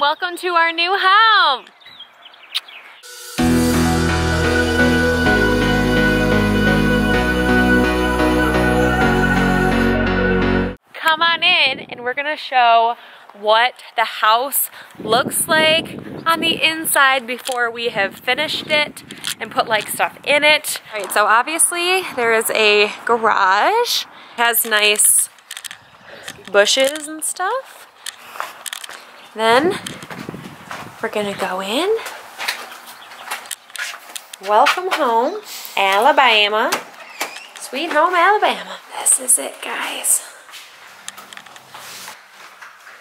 Welcome to our new home. Come on in and we're gonna show what the house looks like on the inside before we have finished it and put like stuff in it. All right, so obviously there is a garage. It has nice bushes and stuff. Then we're gonna go in. Welcome home, Alabama. Sweet home, Alabama. This is it, guys.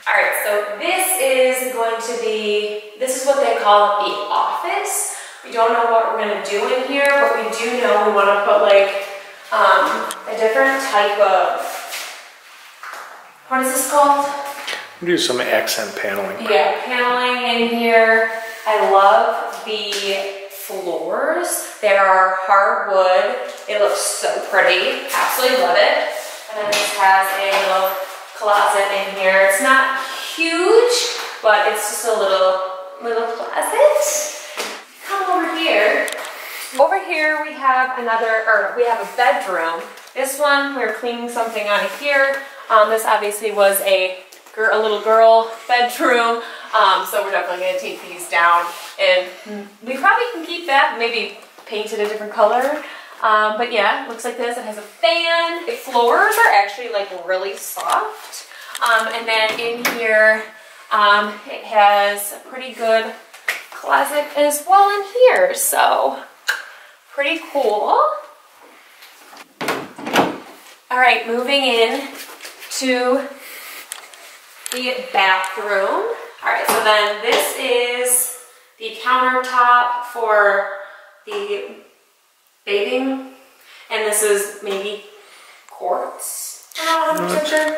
All right, so this is going to be, this is what they call the office. We don't know what we're gonna do in here, but we do know we wanna put like um, a different type of, what is this called? Do some accent paneling. Yeah, paneling in here. I love the floors. They are hardwood. It looks so pretty. Absolutely love it. And then this has a little closet in here. It's not huge, but it's just a little, little closet. Come over here. Over here we have another, or we have a bedroom. This one, we're cleaning something out of here. Um, this obviously was a, a little girl bedroom. Um, so we're definitely gonna take these down and we probably can keep that, maybe paint it a different color. Um, but yeah, looks like this. It has a fan. The floors are actually like really soft. Um, and then in here, um, it has a pretty good closet as well in here. So pretty cool. All right, moving in to the bathroom. All right, so then this is the countertop for the bathing. And this is maybe quartz. I'm not sure.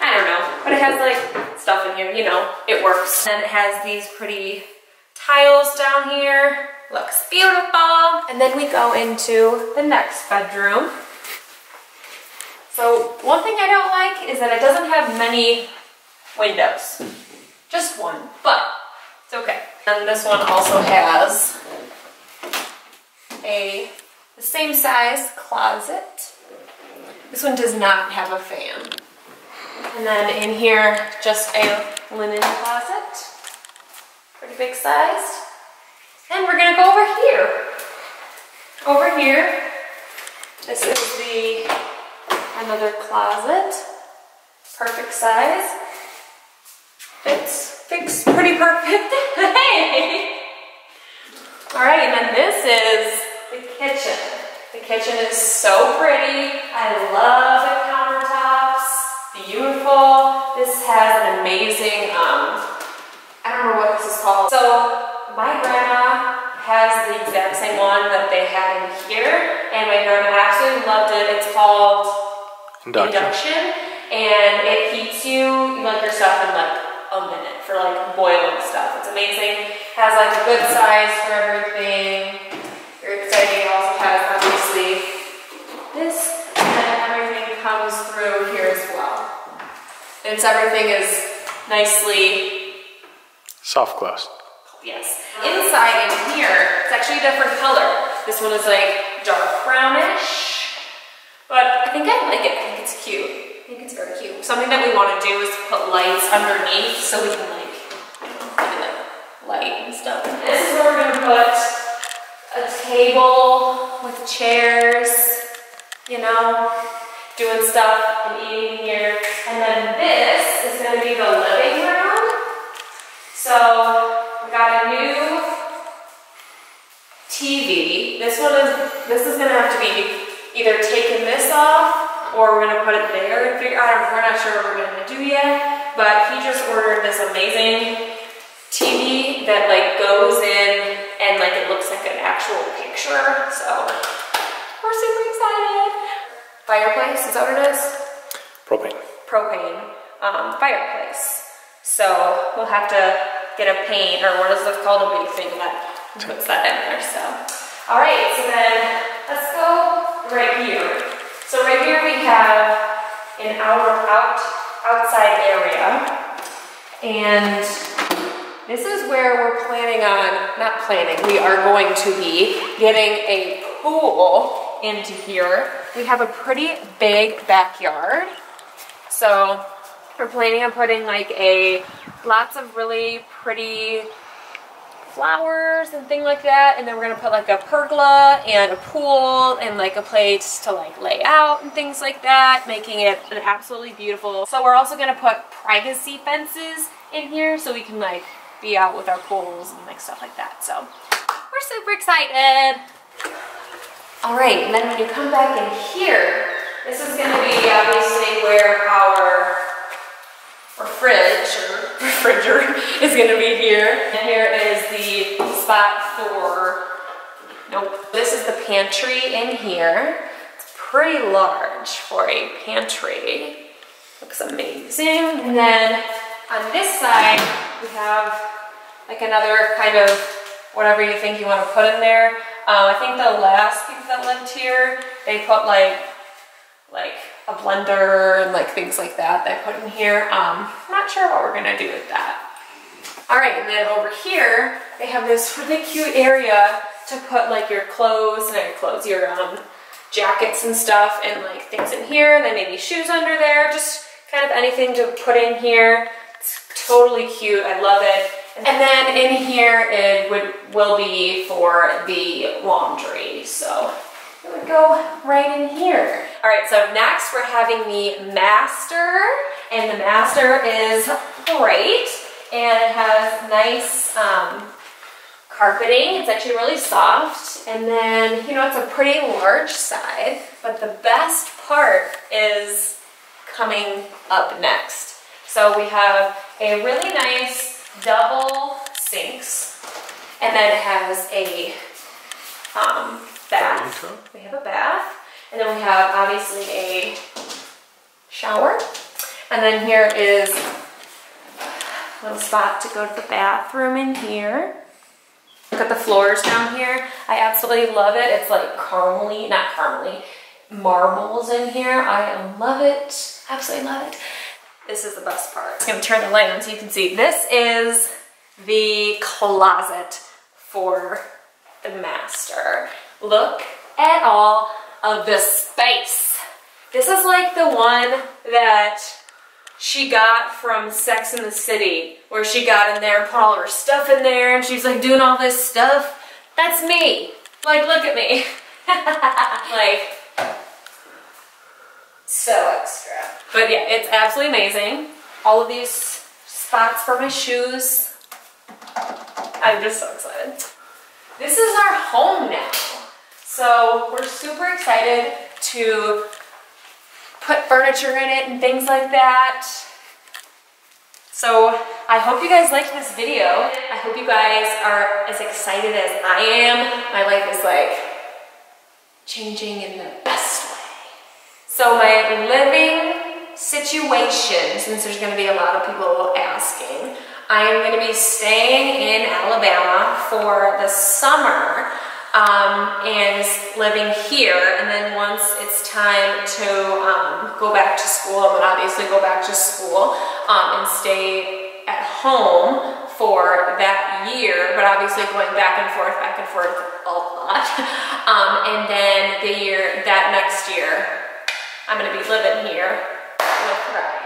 I don't know, but it has like stuff in here, you know, it works. And it has these pretty tiles down here. Looks beautiful. And then we go into the next bedroom. So one thing I don't like is that it doesn't have many windows. Just one, but it's okay. And this one also has a the same size closet. This one does not have a fan. And then in here, just a linen closet. Pretty big sized. And we're gonna go over here. Over here, this is the another closet. Perfect size. Fits, fits pretty perfect. hey! All right, and then this is the kitchen. The kitchen is so pretty. I love the countertops. Beautiful. This has an amazing, um, I don't know what this is called. So my grandma has the exact same one that they have in here, and my grandma absolutely loved it. It's called Induction. induction, and it heats you, you like your stuff in like a minute for like boiling stuff. It's amazing. Has like a good size for everything. Very exciting. It also has obviously this, and everything comes through here as well. And it's everything is nicely Soft glass. Yes. Inside in here, it's actually a different color. This one is like dark brownish, but I think I like it. I think it's cute. I think it's very cute. Something that we want to do is put lights underneath so we can like, you light and stuff. This is where we're gonna put a table with chairs, you know, doing stuff and eating here. And then this is gonna be the living room. So we got a new TV. This one is, this is gonna have to be either taking this off or we're gonna put it there and figure out, we're not sure what we're gonna do yet, but he just ordered this amazing TV that like goes in and like it looks like an actual picture, so we're super excited. Fireplace, is that what it is? Propane. Propane um, fireplace. So we'll have to get a paint, or what is it called, a big thing that puts that in there, so. All right, so then let's go right here. So right here we have an outer, out, outside area. And this is where we're planning on, not planning, we are going to be getting a pool into here. We have a pretty big backyard. So we're planning on putting like a, lots of really pretty flowers and thing like that and then we're gonna put like a pergola and a pool and like a place to like lay out and things like that making it absolutely beautiful. So we're also gonna put privacy fences in here so we can like be out with our pools and like stuff like that. So we're super excited. All right and then when you come back in here this is gonna be uh, obviously where our or fridge or refrigerator is gonna be here. And here is the spot for, nope, this is the pantry in here. It's pretty large for a pantry. Looks amazing. And then on this side, we have like another kind of whatever you think you want to put in there. Um, I think the last people that lived here, they put like, like a blender and like things like that that I put in here. Um, I'm not sure what we're gonna do with that. All right, and then over here, they have this really cute area to put like your clothes, and your clothes, your um, jackets and stuff, and like things in here, and then maybe shoes under there, just kind of anything to put in here. It's totally cute, I love it. And then in here, it would will be for the laundry, so it would go right in here. All right, so next we're having the master, and the master is great, and it has nice um, carpeting. It's actually really soft, and then, you know, it's a pretty large side, but the best part is coming up next. So we have a really nice double sinks, and then it has a um, bath. We have a bath. And then we have obviously a shower. And then here is a little spot to go to the bathroom in here. Look at the floors down here. I absolutely love it. It's like caramely, not caramely, marbles in here. I love it. Absolutely love it. This is the best part. I'm gonna turn the light on so you can see. This is the closet for the master. Look at all of the space. This is like the one that she got from Sex in the City, where she got in there and put all her stuff in there and she's like doing all this stuff. That's me. Like, look at me. like, so extra. But yeah, it's absolutely amazing. All of these spots for my shoes. I'm just so excited. This is our home now. So we're super excited to put furniture in it and things like that. So I hope you guys liked this video. I hope you guys are as excited as I am. My life is like changing in the best way. So my living situation, since there's gonna be a lot of people asking, I am gonna be staying in Alabama for the summer um, and living here. And then once it's time to um, go back to school, I would obviously go back to school um, and stay at home for that year, but obviously going back and forth, back and forth a lot. Um, and then the year, that next year, I'm gonna be living here with Ryan.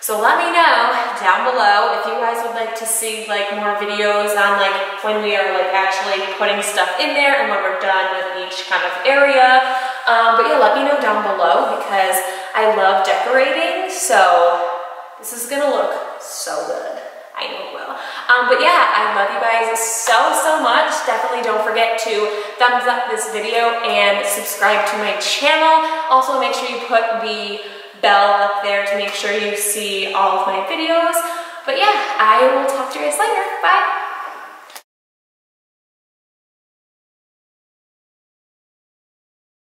So let me know down below if you guys would like to see like more videos on like when we are like actually putting stuff in there and when we're done with each kind of area. Um, but yeah, let me know down below because I love decorating. So this is gonna look so good. I know it will. Um, but yeah, I love you guys so, so much. Definitely don't forget to thumbs up this video and subscribe to my channel. Also make sure you put the bell up there to make sure you see all of my videos. But yeah, I will talk to you guys later. Bye.